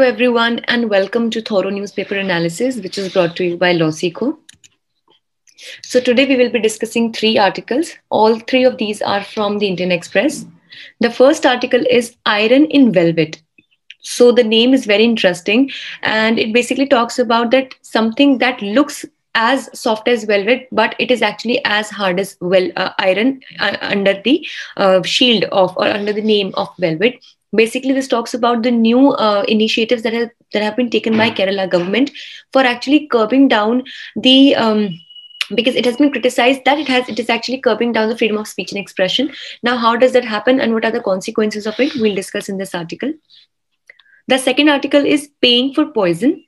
Hello, everyone, and welcome to Thorough Newspaper Analysis, which is brought to you by LawSikho. So, today we will be discussing three articles. All three of these are from the Indian Express. The first article is Iron in Velvet. So, the name is very interesting, and it basically talks about that something that looks as soft as velvet, but it is actually as hard as well uh, iron uh, under the uh, shield of or under the name of velvet basically this talks about the new uh, initiatives that have that have been taken by kerala government for actually curbing down the um, because it has been criticized that it has it is actually curbing down the freedom of speech and expression. Now how does that happen and what are the consequences of it? We'll discuss in this article. The second article is paying for poison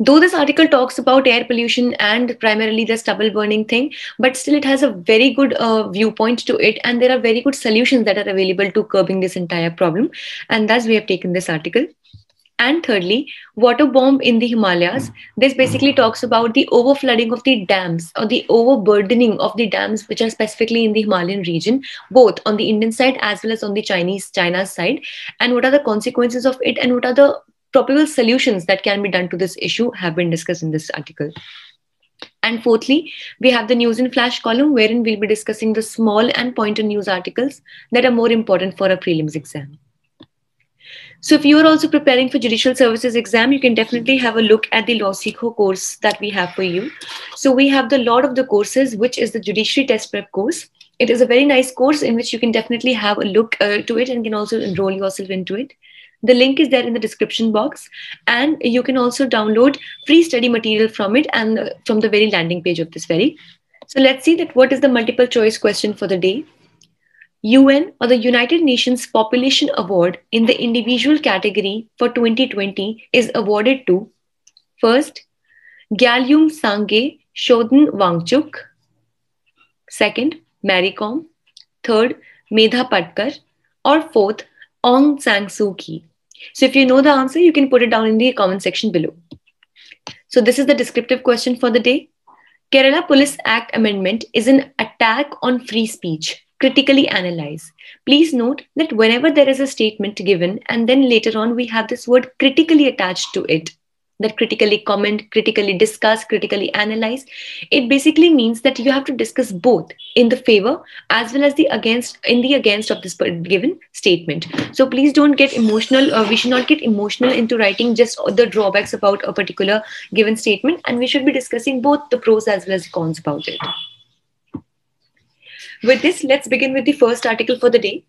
Though this article talks about air pollution and primarily the stubble burning thing, but still it has a very good uh, viewpoint to it, and there are very good solutions that are available to curbing this entire problem. And thus, we have taken this article. And thirdly, water bomb in the Himalayas. This basically talks about the overflooding of the dams or the overburdening of the dams, which are specifically in the Himalayan region, both on the Indian side as well as on the Chinese China's side, and what are the consequences of it, and what are the probable solutions that can be done to this issue have been discussed in this article. And fourthly, we have the news in flash column wherein we'll be discussing the small and pointed news articles that are more important for a prelims exam. So if you are also preparing for judicial services exam, you can definitely have a look at the Law LawSikho course that we have for you. So we have the lot of the courses, which is the judiciary test prep course. It is a very nice course in which you can definitely have a look uh, to it and can also enroll yourself into it. The link is there in the description box, and you can also download free study material from it and uh, from the very landing page of this very. So let's see that what is the multiple choice question for the day. UN or the United Nations Population Award in the individual category for 2020 is awarded to first Gyalyum Sangay Choden Wangchuk, second Mary Kom, third Medha Patkar, or fourth Aung San Suu Kyi. So if you know the answer, you can put it down in the comment section below. So this is the descriptive question for the day. Kerala Police Act amendment is an attack on free speech. Critically analyze. Please note that whenever there is a statement given and then later on we have this word critically attached to it, that critically comment, critically discuss, critically analyze. It basically means that you have to discuss both in the favor as well as the against in the against of this given statement. So please don't get emotional. Uh, we should not get emotional into writing just the drawbacks about a particular given statement, and we should be discussing both the pros as well as cons about it. With this, let's begin with the first article for the day.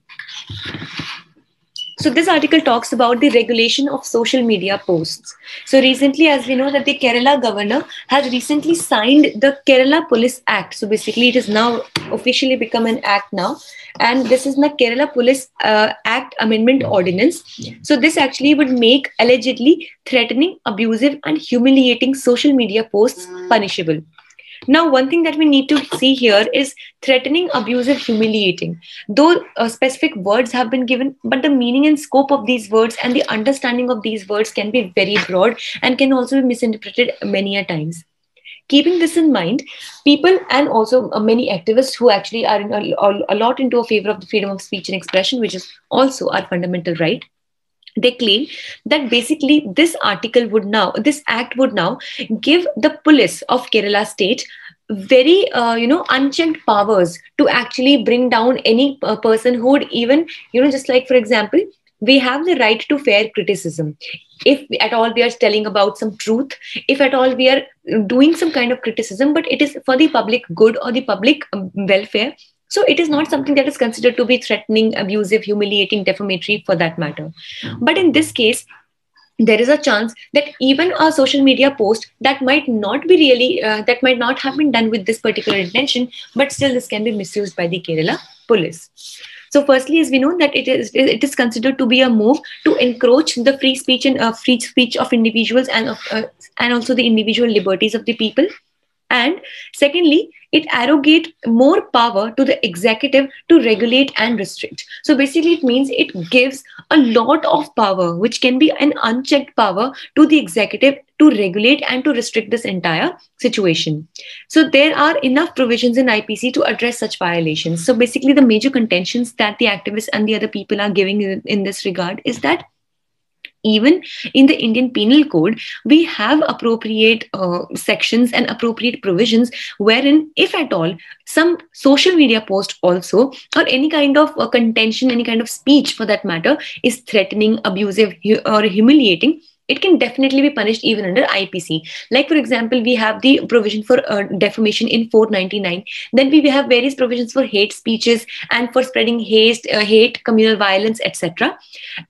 So this article talks about the regulation of social media posts. So recently, as we know that the Kerala governor has recently signed the Kerala Police Act. So basically it is now officially become an act now. And this is the Kerala Police uh, Act Amendment Ordinance. So this actually would make allegedly threatening, abusive and humiliating social media posts punishable. Now, one thing that we need to see here is threatening, abusive, humiliating. Though uh, specific words have been given, but the meaning and scope of these words and the understanding of these words can be very broad and can also be misinterpreted many a times. Keeping this in mind, people and also uh, many activists who actually are a, a lot into a favor of the freedom of speech and expression, which is also our fundamental right, they claim that basically this article would now this act would now give the police of kerala state very uh, you know unchecked powers to actually bring down any uh, person who would even you know just like for example we have the right to fair criticism. If at all we are telling about some truth if at all we are doing some kind of criticism but it is for the public good or the public um, welfare so it is not something that is considered to be threatening, abusive, humiliating, defamatory for that matter. But in this case, there is a chance that even a social media post that might not be really uh, that might not have been done with this particular intention but still this can be misused by the kerala police so firstly as we know that it is it is considered to be a move to encroach the free speech and uh, free speech of individuals and of, uh, and also the individual liberties of the people and secondly, it arrogate more power to the executive to regulate and restrict. So basically, it means it gives a lot of power, which can be an unchecked power to the executive to regulate and to restrict this entire situation. So there are enough provisions in IPC to address such violations. So basically, the major contentions that the activists and the other people are giving in this regard is that even in the Indian Penal Code, we have appropriate uh, sections and appropriate provisions wherein, if at all, some social media post also, or any kind of uh, contention, any kind of speech for that matter, is threatening, abusive, or humiliating, it can definitely be punished even under IPC. Like, for example, we have the provision for uh, defamation in 499. Then we have various provisions for hate speeches and for spreading hate, uh, hate communal violence, etc.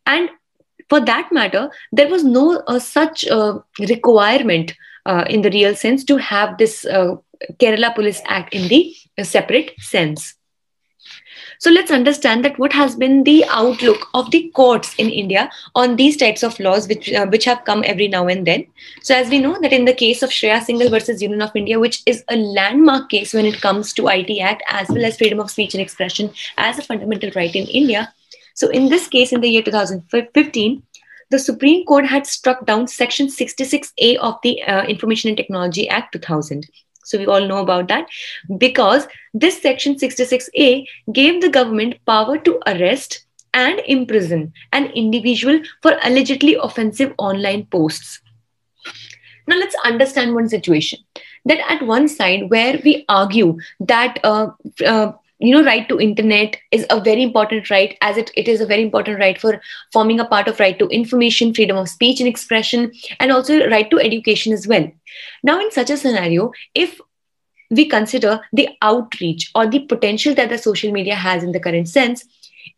And for that matter, there was no uh, such uh, requirement uh, in the real sense to have this uh, Kerala Police Act in the separate sense. So let's understand that what has been the outlook of the courts in India on these types of laws which, uh, which have come every now and then. So as we know that in the case of Shreya Singhal versus Union of India, which is a landmark case when it comes to IT Act as well as freedom of speech and expression as a fundamental right in India. So in this case, in the year 2015, the Supreme Court had struck down Section 66A of the uh, Information and Technology Act 2000. So we all know about that because this section 66A gave the government power to arrest and imprison an individual for allegedly offensive online posts. Now let's understand one situation that at one side where we argue that uh, uh, you know right to internet is a very important right as it, it is a very important right for forming a part of right to information freedom of speech and expression and also right to education as well. Now in such a scenario if we consider the outreach or the potential that the social media has in the current sense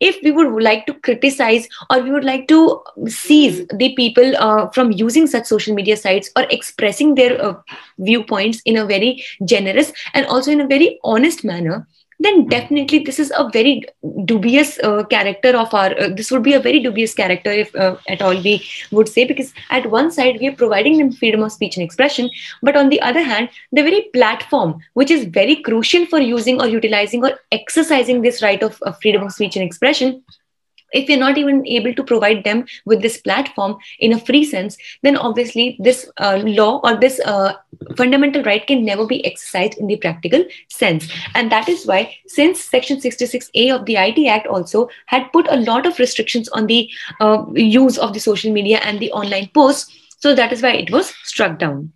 if we would like to criticize or we would like to seize the people uh, from using such social media sites or expressing their uh, viewpoints in a very generous and also in a very honest manner then definitely this is a very dubious uh, character of our uh, this would be a very dubious character if uh, at all we would say because at one side we are providing them freedom of speech and expression but on the other hand the very platform which is very crucial for using or utilizing or exercising this right of, of freedom of speech and expression if we're not even able to provide them with this platform in a free sense, then obviously this uh, law or this uh, fundamental right can never be exercised in the practical sense. And that is why, since Section 66A of the IT Act also had put a lot of restrictions on the uh, use of the social media and the online posts, so that is why it was struck down.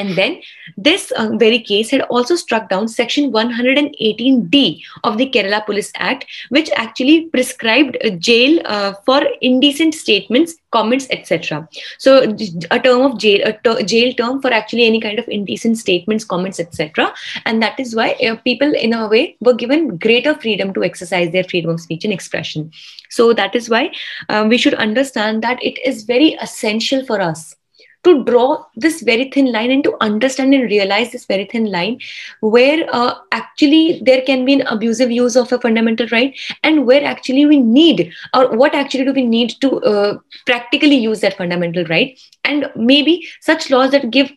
And then this uh, very case had also struck down section 118D of the Kerala Police Act, which actually prescribed jail uh, for indecent statements, comments, etc. So a term of jail, a ter jail term for actually any kind of indecent statements, comments, etc. And that is why uh, people in a way were given greater freedom to exercise their freedom of speech and expression. So that is why um, we should understand that it is very essential for us to draw this very thin line and to understand and realize this very thin line where uh, actually there can be an abusive use of a fundamental right and where actually we need or what actually do we need to uh, practically use that fundamental right. And maybe such laws that give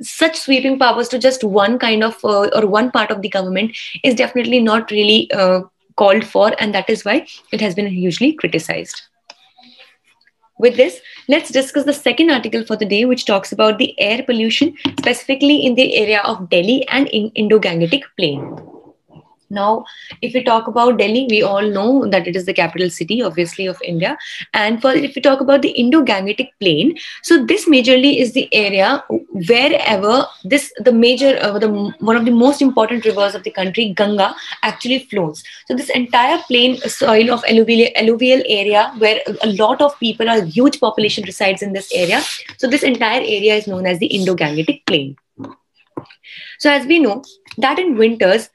such sweeping powers to just one kind of uh, or one part of the government is definitely not really uh, called for and that is why it has been hugely criticized with this, let's discuss the second article for the day, which talks about the air pollution, specifically in the area of Delhi and in Indo-Gangetic Plain. Now, if we talk about Delhi, we all know that it is the capital city, obviously, of India. And for if we talk about the Indo-Gangetic Plain, so this majorly is the area wherever this the major uh, the one of the most important rivers of the country, Ganga, actually flows. So this entire plain soil of alluvial, alluvial area where a lot of people, a huge population resides in this area. So this entire area is known as the Indo-Gangetic Plain. So as we know that in winters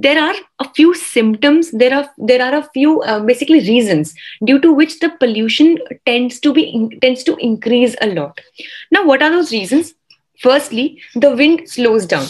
there are a few symptoms there are there are a few uh, basically reasons due to which the pollution tends to be tends to increase a lot. Now what are those reasons? Firstly the wind slows down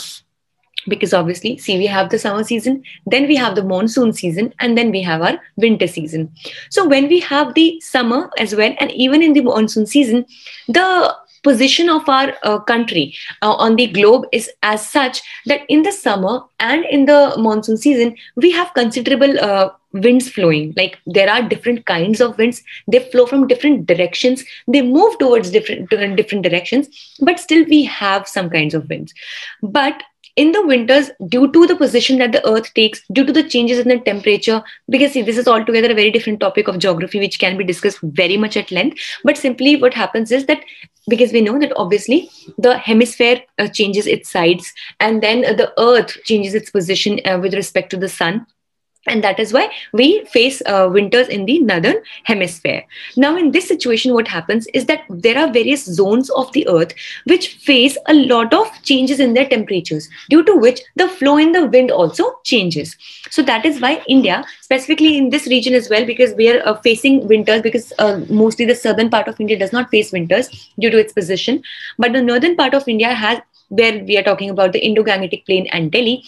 because obviously see we have the summer season then we have the monsoon season and then we have our winter season. So when we have the summer as well and even in the monsoon season the position of our uh, country uh, on the globe is as such that in the summer and in the monsoon season we have considerable uh, winds flowing. Like there are different kinds of winds. They flow from different directions. They move towards different different directions but still we have some kinds of winds. But in the winters due to the position that the earth takes due to the changes in the temperature because see this is altogether a very different topic of geography which can be discussed very much at length. But simply what happens is that because we know that obviously the hemisphere uh, changes its sides and then uh, the earth changes its position uh, with respect to the sun and that is why we face uh, winters in the northern hemisphere. Now in this situation what happens is that there are various zones of the earth which face a lot of changes in their temperatures due to which the flow in the wind also changes. So that is why india specifically in this region as well because we are uh, facing winters because uh, mostly the southern part of india does not face winters due to its position. But the northern part of india has where we are talking about the Indo-Gangetic Plain and Delhi,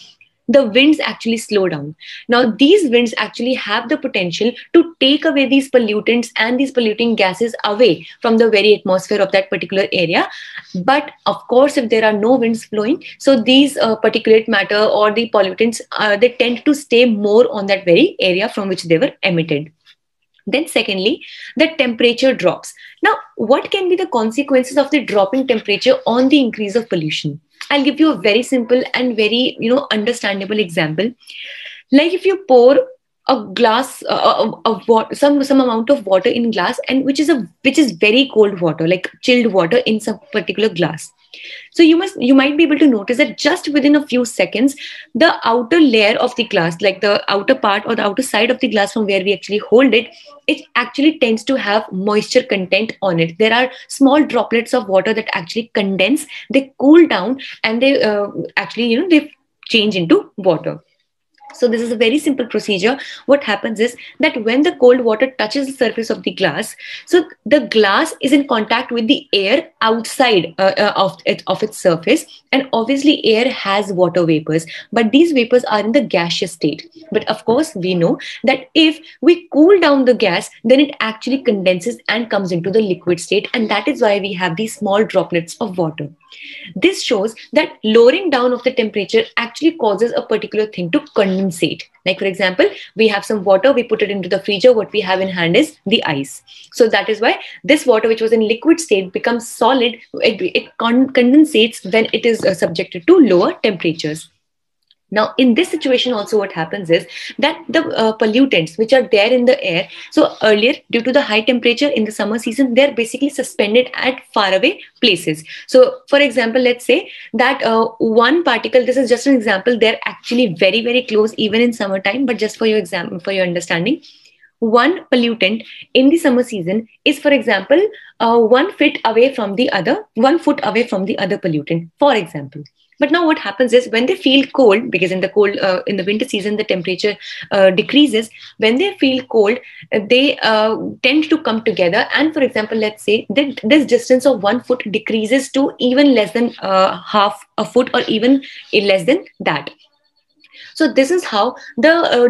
the winds actually slow down. Now, these winds actually have the potential to take away these pollutants and these polluting gases away from the very atmosphere of that particular area. But of course, if there are no winds blowing, so these uh, particulate matter or the pollutants, uh, they tend to stay more on that very area from which they were emitted. Then, secondly, the temperature drops. Now, what can be the consequences of the dropping temperature on the increase of pollution? I'll give you a very simple and very, you know, understandable example. Like if you pour a glass uh, of water, some some amount of water in glass, and which is a which is very cold water, like chilled water in some particular glass. So you must you might be able to notice that just within a few seconds, the outer layer of the glass, like the outer part or the outer side of the glass from where we actually hold it, it actually tends to have moisture content on it. There are small droplets of water that actually condense, they cool down, and they uh, actually you know they change into water. So this is a very simple procedure. What happens is that when the cold water touches the surface of the glass, so the glass is in contact with the air outside uh, uh, of, it, of its surface. And obviously air has water vapors, but these vapors are in the gaseous state. But of course, we know that if we cool down the gas, then it actually condenses and comes into the liquid state. And that is why we have these small droplets of water. This shows that lowering down of the temperature actually causes a particular thing to condensate. Like for example, we have some water, we put it into the freezer, what we have in hand is the ice. So that is why this water which was in liquid state becomes solid, it, it con condensates when it is uh, subjected to lower temperatures. Now, in this situation, also what happens is that the uh, pollutants which are there in the air, so earlier, due to the high temperature in the summer season, they're basically suspended at faraway places. So, for example, let's say that uh, one particle, this is just an example, they're actually very, very close even in summertime, but just for your example, for your understanding, one pollutant in the summer season is, for example, uh, one foot away from the other, one foot away from the other pollutant, for example. But now what happens is when they feel cold, because in the cold, uh, in the winter season, the temperature uh, decreases. When they feel cold, uh, they uh, tend to come together. And for example, let's say that this distance of one foot decreases to even less than uh, half a foot or even less than that. So this is how the uh,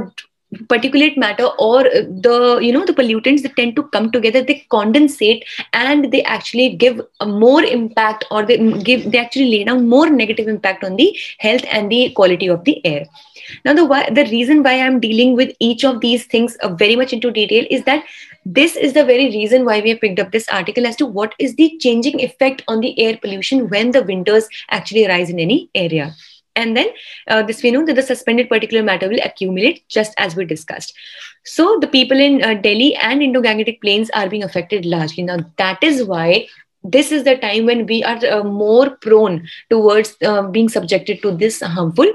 particulate matter or the you know the pollutants that tend to come together they condensate and they actually give a more impact or they give they actually lay down more negative impact on the health and the quality of the air. Now the why, the reason why i'm dealing with each of these things uh, very much into detail is that this is the very reason why we have picked up this article as to what is the changing effect on the air pollution when the winters actually rise in any area and then uh, this we know that the suspended particulate matter will accumulate just as we discussed. So the people in uh, delhi and indo-gangetic plains are being affected largely. Now that is why this is the time when we are uh, more prone towards uh, being subjected to this harmful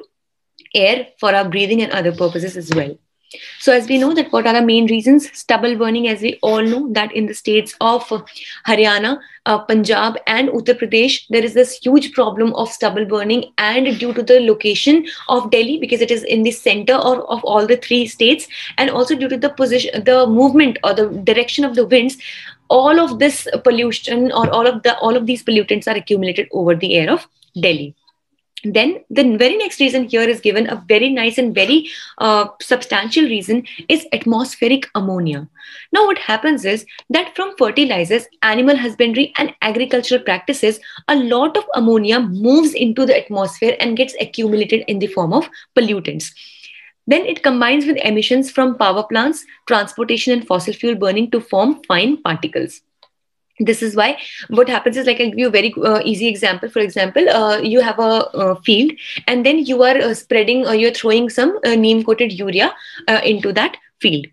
air for our breathing and other purposes as well so as we know that what are the main reasons? Stubble burning, as we all know that in the states of Haryana, uh, Punjab and Uttar Pradesh, there is this huge problem of stubble burning and due to the location of Delhi, because it is in the center of, of all the three states and also due to the position, the movement or the direction of the winds, all of this pollution or all of the all of these pollutants are accumulated over the air of Delhi then the very next reason here is given a very nice and very uh, substantial reason is atmospheric ammonia. Now what happens is that from fertilizers animal husbandry and agricultural practices a lot of ammonia moves into the atmosphere and gets accumulated in the form of pollutants. Then it combines with emissions from power plants transportation and fossil fuel burning to form fine particles this is why. What happens is like i'll give you a very uh, easy example. For example uh, you have a, a, field and then you are uh, spreading or you're throwing some uh, neem coated urea uh, into that field.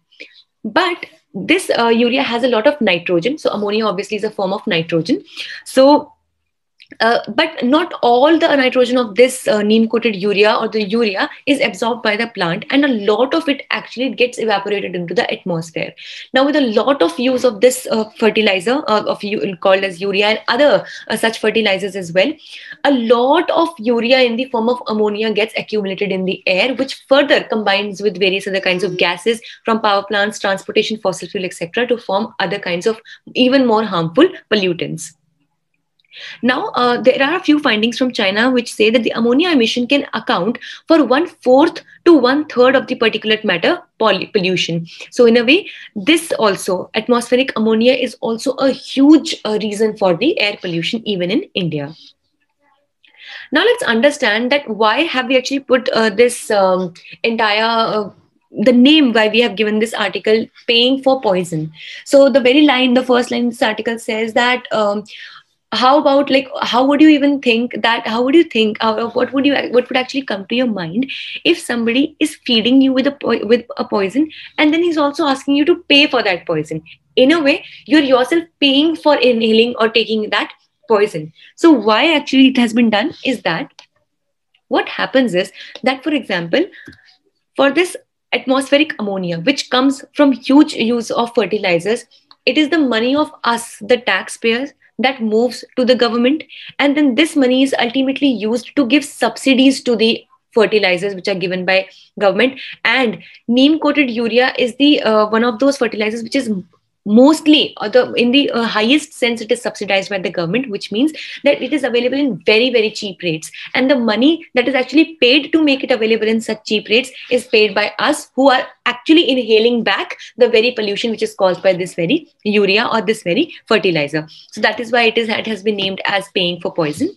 But this uh, urea has a lot of nitrogen so ammonia obviously is a form of nitrogen. So uh, but not all the nitrogen of this uh, neem coated urea or the urea is absorbed by the plant and a lot of it actually gets evaporated into the atmosphere. Now with a lot of use of this uh, fertilizer uh, of called as urea and other uh, such fertilizers as well a lot of urea in the form of ammonia gets accumulated in the air which further combines with various other kinds of gases from power plants transportation fossil fuel etc to form other kinds of even more harmful pollutants now, uh, there are a few findings from China which say that the ammonia emission can account for one fourth to one third of the particulate matter pollution. So, in a way, this also, atmospheric ammonia is also a huge uh, reason for the air pollution, even in India. Now, let's understand that why have we actually put uh, this um, entire uh, the name why we have given this article paying for poison so the very line the first line in this article says that um, how about like how would you even think that how would you think what would you what would actually come to your mind if somebody is feeding you with a with a poison and then he's also asking you to pay for that poison? In a way you're yourself paying for inhaling or taking that poison. So why actually it has been done is that what happens is that for example for this atmospheric ammonia which comes from huge use of fertilizers it is the money of us the taxpayers that moves to the government. And then this money is ultimately used to give subsidies to the fertilizers which are given by government. And neem coated urea is the uh, one of those fertilizers which is mostly or the in the uh, highest sense it is subsidized by the government which means that it is available in very very cheap rates. And the money that is actually paid to make it available in such cheap rates is paid by us who are actually inhaling back the very pollution which is caused by this very urea or this very fertilizer. So that is why it is it has been named as paying for poison.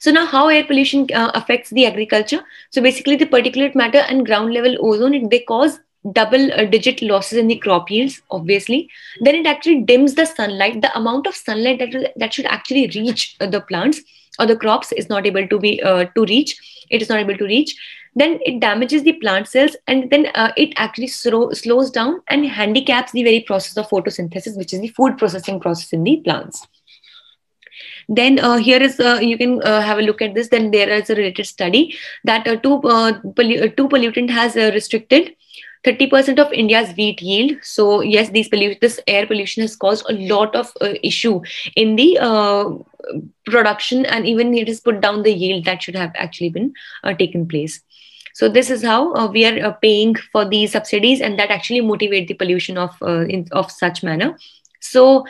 So now how air pollution uh, affects the agriculture? So basically the particulate matter and ground level ozone they cause double uh, digit losses in the crop yields obviously. Then it actually dims the sunlight. The amount of sunlight that that should actually reach uh, the plants or the crops is not able to be uh, to reach. It is not able to reach. Then it damages the plant cells and then uh, it actually slow, slows down and handicaps the very process of photosynthesis which is the food processing process in the plants. Then uh, here is uh, you can uh, have a look at this. Then there is a related study that uh, two uh, pollu- two pollutant has restricted 30% of India's wheat yield. So yes, these pollution, this air pollution has caused a lot of uh, issue in the uh, production, and even it has put down the yield that should have actually been uh, taken place. So this is how uh, we are uh, paying for these subsidies, and that actually motivate the pollution of uh, in, of such manner. So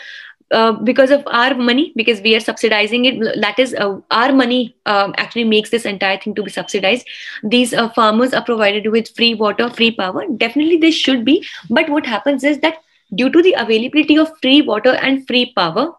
uh, because of our money because we are subsidizing it. That is uh, our money uh, actually makes this entire thing to be subsidized. These uh, farmers are provided with free water free power. Definitely they should be. But what happens is that due to the availability of free water and free power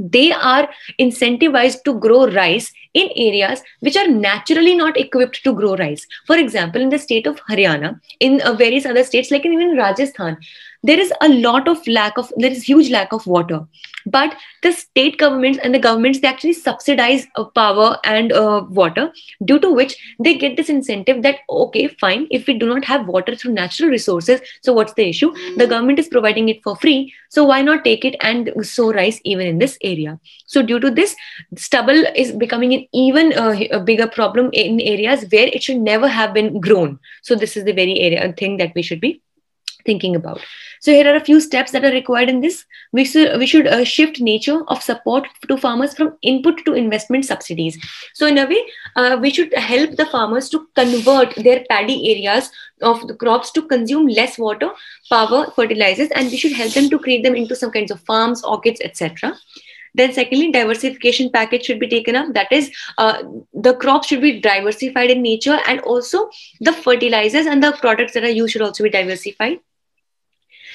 they are incentivized to grow rice in areas which are naturally not equipped to grow rice. For example, in the state of Haryana, in uh, various other states, like in even Rajasthan, there is a lot of lack of there is huge lack of water. But the state governments and the governments they actually subsidize uh, power and uh, water due to which they get this incentive that okay fine if we do not have water through natural resources so what's the issue? The government is providing it for free so why not take it and sow rice even in this area? So due to this stubble is becoming an even uh, a bigger problem in areas where it should never have been grown so this is the very area thing that we should be thinking about. So here are a few steps that are required in this. We should, we should uh, shift nature of support to farmers from input to investment subsidies. So in a way, uh, we should help the farmers to convert their paddy areas of the crops to consume less water, power, fertilizers, and we should help them to create them into some kinds of farms, orchids, etc. Then secondly, diversification package should be taken up. That is, uh, the crops should be diversified in nature and also the fertilizers and the products that are used should also be diversified.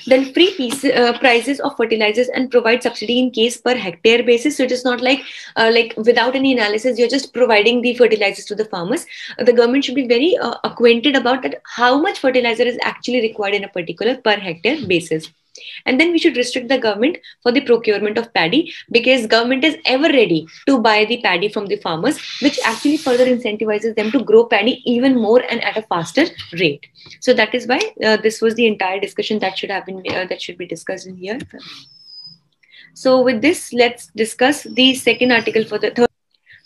Then free piece, uh, prices of fertilizers and provide subsidy in case per hectare basis. So it is not like uh, like without any analysis you're just providing the fertilizers to the farmers. The government should be very uh, acquainted about that how much fertilizer is actually required in a particular per hectare basis and then we should restrict the government for the procurement of paddy because government is ever ready to buy the paddy from the farmers which actually further incentivizes them to grow paddy even more and at a faster rate. So that is why uh, this was the entire discussion that should have been uh, that should be discussed in here. So with this let's discuss the second article for the third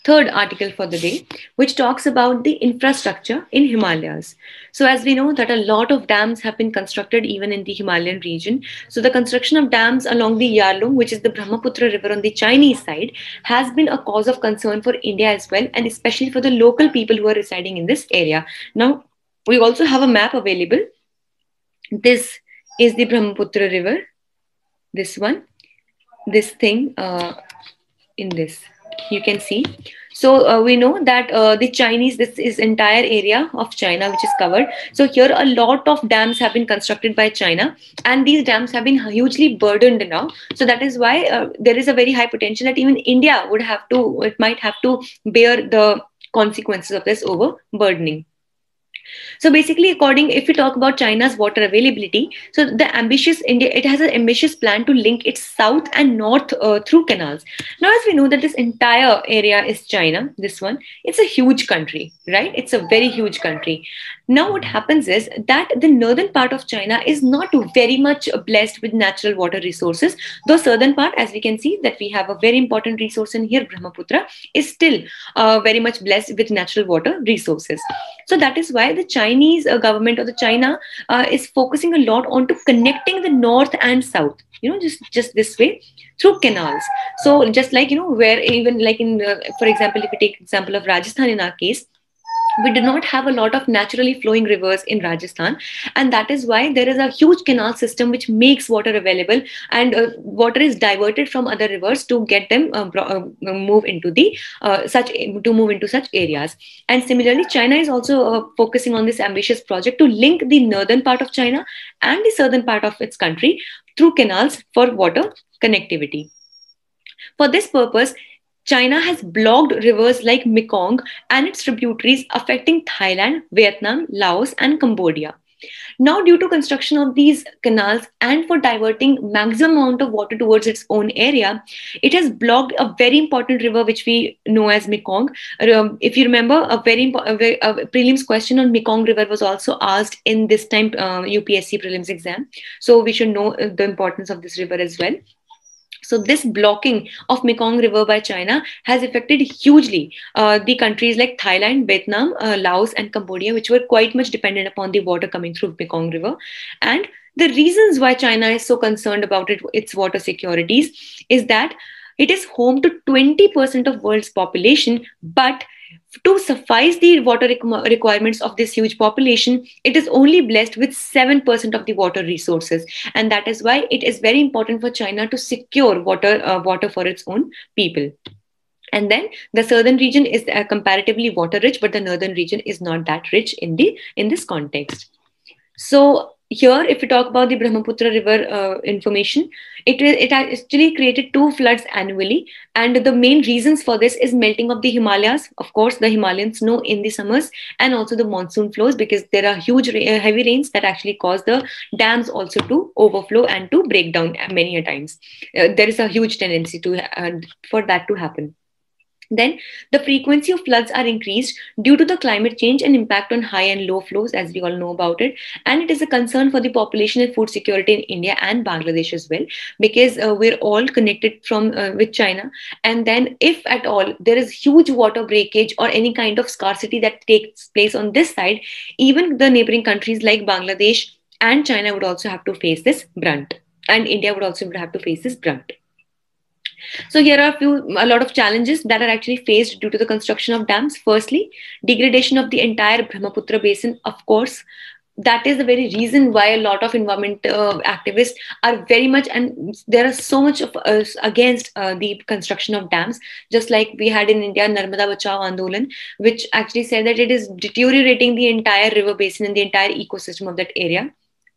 third article for the day, which talks about the infrastructure in Himalayas. So as we know that a lot of dams have been constructed even in the Himalayan region. So the construction of dams along the Yarlung, which is the Brahmaputra river on the Chinese side, has been a cause of concern for India as well, and especially for the local people who are residing in this area. Now, we also have a map available. This is the Brahmaputra river. This one, this thing uh, in this you can see. So uh, we know that uh, the chinese this is entire area of china which is covered. So here a lot of dams have been constructed by china and these dams have been hugely burdened now. So that is why uh, there is a very high potential that even india would have to it might have to bear the consequences of this overburdening so basically, according if we talk about China's water availability, so the ambitious India it has an ambitious plan to link its south and north uh, through canals. Now, as we know that this entire area is China, this one, it's a huge country, right? It's a very huge country. Now, what happens is that the northern part of China is not very much blessed with natural water resources. The southern part, as we can see, that we have a very important resource in here, Brahmaputra, is still uh, very much blessed with natural water resources. So that is why the Chinese uh, government or the China uh, is focusing a lot on to connecting the north and south. You know, just just this way through canals. So just like you know, where even like in, uh, for example, if we take example of Rajasthan in our case, we do not have a lot of naturally flowing rivers in Rajasthan, and that is why there is a huge canal system which makes water available, and uh, water is diverted from other rivers to get them uh, uh, move into the uh, such to move into such areas. And similarly, China is also uh, focusing on this ambitious project to link the northern part of China and the southern part of its country through canals for water connectivity. For this purpose, China has blocked rivers like Mekong and its tributaries affecting Thailand, Vietnam, Laos, and Cambodia. Now, due to construction of these canals and for diverting maximum amount of water towards its own area, it has blocked a very important river which we know as Mekong. Um, if you remember, a very, a very a prelims question on Mekong River was also asked in this time uh, UPSC prelims exam. So we should know the importance of this river as well. So this blocking of Mekong River by China has affected hugely uh, the countries like Thailand, Vietnam, uh, Laos, and Cambodia, which were quite much dependent upon the water coming through Mekong River. And the reasons why China is so concerned about it, its water securities is that it is home to 20% of world's population, but to suffice the water requirements of this huge population, it is only blessed with 7% of the water resources. And that is why it is very important for China to secure water, uh, water for its own people. And then the southern region is uh, comparatively water rich, but the northern region is not that rich in, the, in this context. So here, if we talk about the Brahmaputra River uh, information, it, it actually created two floods annually. And the main reasons for this is melting of the Himalayas. Of course, the Himalayan snow in the summers and also the monsoon flows because there are huge uh, heavy rains that actually cause the dams also to overflow and to break down many a times. Uh, there is a huge tendency to uh, for that to happen. Then the frequency of floods are increased due to the climate change and impact on high and low flows, as we all know about it. And it is a concern for the population and food security in India and Bangladesh as well, because uh, we're all connected from uh, with China. And then, if at all there is huge water breakage or any kind of scarcity that takes place on this side, even the neighboring countries like Bangladesh and China would also have to face this brunt, and India would also have to face this brunt. So here are a few, a lot of challenges that are actually faced due to the construction of dams. Firstly, degradation of the entire Brahmaputra basin. Of course, that is the very reason why a lot of environment uh, activists are very much and there are so much of us against uh, the construction of dams just like we had in india narmada bachao andolan which actually said that it is deteriorating the entire river basin and the entire ecosystem of that area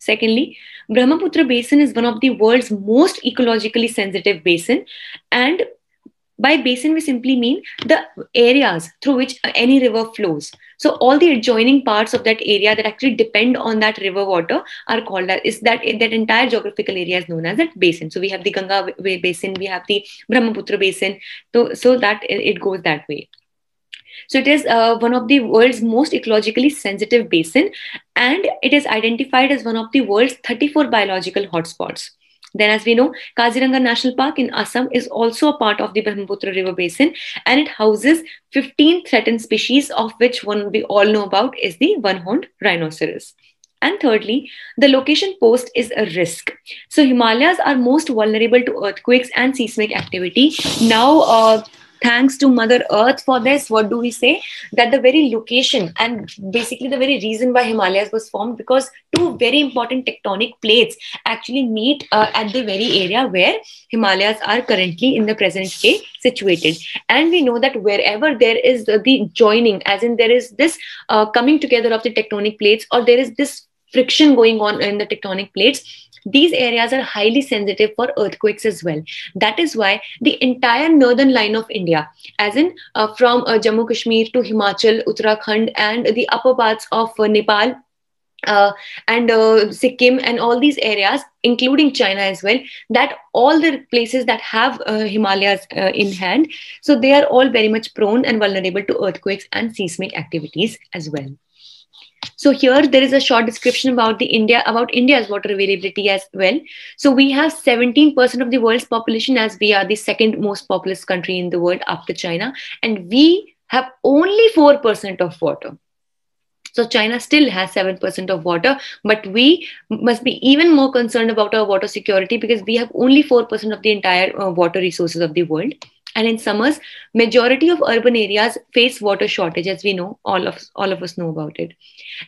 Secondly, Brahmaputra basin is one of the world's most ecologically sensitive basin and By basin, we simply mean the areas through which any river flows. So all the adjoining parts of that area that actually depend on that river water are called that is that that entire geographical area is known as that basin. So we have the Ganga basin, we have the Brahmaputra basin. So so that it goes that way. So it is uh, one of the world's most ecologically sensitive basin, and it is identified as one of the world's 34 biological hotspots. Then, as we know, Kaziranga National Park in Assam is also a part of the Brahmaputra River Basin and it houses 15 threatened species, of which one we all know about is the one horned rhinoceros. And thirdly, the location post is a risk. So Himalayas are most vulnerable to earthquakes and seismic activity. Now, uh, thanks to mother earth for this. What do we say? That the very location and basically the very reason why himalayas was formed because two very important tectonic plates actually meet uh, at the very area where himalayas are currently in the present day situated. And we know that wherever there is the, the joining as in there is this uh, coming together of the tectonic plates or there is this friction going on in the tectonic plates these areas are highly sensitive for earthquakes as well. That is why the entire northern line of India, as in uh, from uh, Jammu Kashmir to Himachal, Uttarakhand, and the upper parts of uh, Nepal, uh, and uh, Sikkim and all these areas, including China as well, that all the places that have uh, Himalayas in hand, so they are all very much prone and vulnerable to earthquakes and seismic activities as well. So here there is a short description about the India about India's water availability as well. So we have 17% of the world's population as we are the second most populous country in the world after China and we have only 4% of water. So China still has 7% of water, but we must be even more concerned about our water security because we have only 4% of the entire uh, water resources of the world and in summers majority of urban areas face water shortage as we know all of all of us know about it.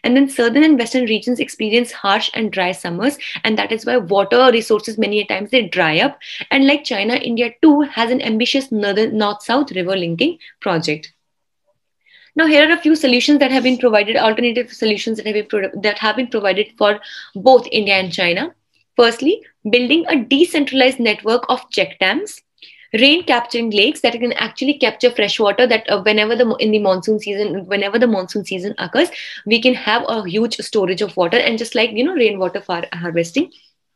And then southern and western regions experience harsh and dry summers and that is why water resources many a times they dry up. And like china india too has an ambitious north south river linking project. Now here are a few solutions that have been provided alternative solutions that have been that have been provided for both india and china. Firstly building a decentralized network of check dams rain capturing lakes that can actually capture fresh water that uh, whenever the in the monsoon season whenever the monsoon season occurs we can have a huge storage of water and just like you know rainwater far- harvesting.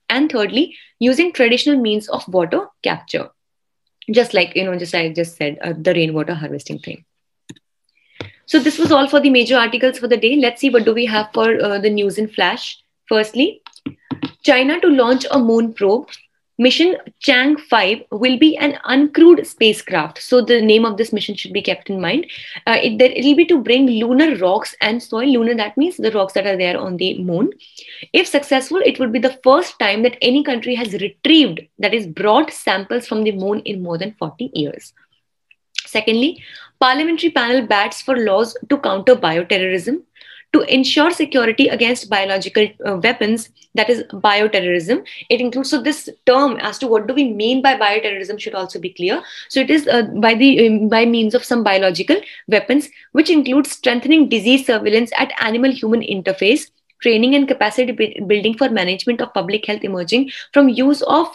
And thirdly using traditional means of water capture. Just like you know just i just said uh, the rainwater harvesting thing. So this was all for the major articles for the day. Let's see what do we have for uh, the news in flash. Firstly china to launch a moon probe mission Chang'e 5 will be an uncrewed spacecraft. So the name of this mission should be kept in mind. Uh, it will be to bring lunar rocks and soil. Lunar, that means the rocks that are there on the moon. If successful, it would be the first time that any country has retrieved, that is brought samples from the moon in more than 40 years. Secondly, parliamentary panel bats for laws to counter bioterrorism to ensure security against biological uh, weapons that is bioterrorism. It includes so this term as to what do we mean by bioterrorism should also be clear. So it is uh, by the um, by means of some biological weapons which includes strengthening disease surveillance at animal human interface training and capacity building for management of public health emerging from use of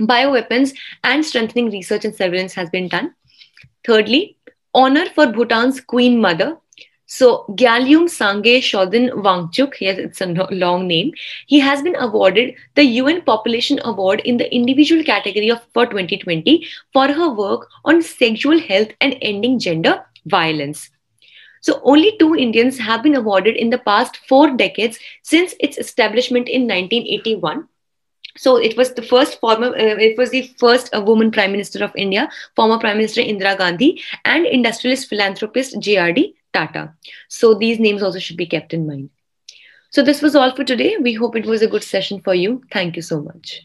bioweapons and strengthening research and surveillance has been done. Thirdly honor for bhutan's queen mother so Gyalyum Sangay Choden Wangchuk, yes, it's a long name. He has been awarded the UN Population Award in the individual category of for 2020 for her work on sexual health and ending gender violence. So only two Indians have been awarded in the past four decades since its establishment in 1981 so it was the first former uh, it was the first uh, woman prime minister of india former prime minister indira gandhi and industrialist philanthropist jrd Tata. So these names also should be kept in mind. So this was all for today. We hope it was a good session for you. Thank you so much.